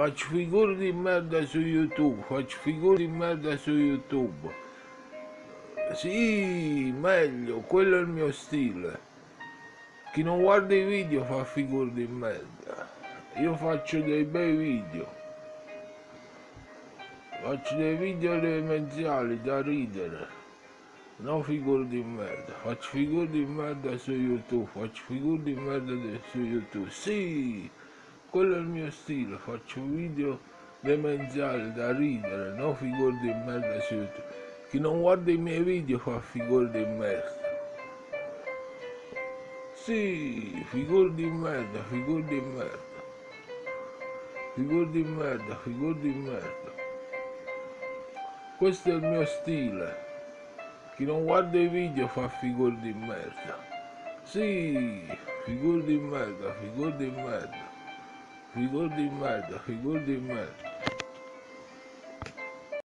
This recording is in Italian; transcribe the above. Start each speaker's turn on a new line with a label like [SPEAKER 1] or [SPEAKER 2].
[SPEAKER 1] Faccio figure di merda su YouTube, faccio figure di merda su YouTube. Sì, meglio, quello è il mio stile. Chi non guarda i video fa figure di merda. Io faccio dei bei video. Faccio dei video demenziali da ridere. Non figure di merda. Faccio figure di merda su YouTube. Faccio figure di merda su YouTube. Sì, quello è il mio stile. Faccio video demenziali da ridere. Non figure di merda su YouTube. Chi non guarda i miei video fa figure di merda. Sì, figure di merda, figure di merda. Figure di merda, figure di merda. Questo è il mio stile. Chi non guarda i video fa figure di merda. Sì, figure di merda, figure di merda. Figure di merda, figure di merda.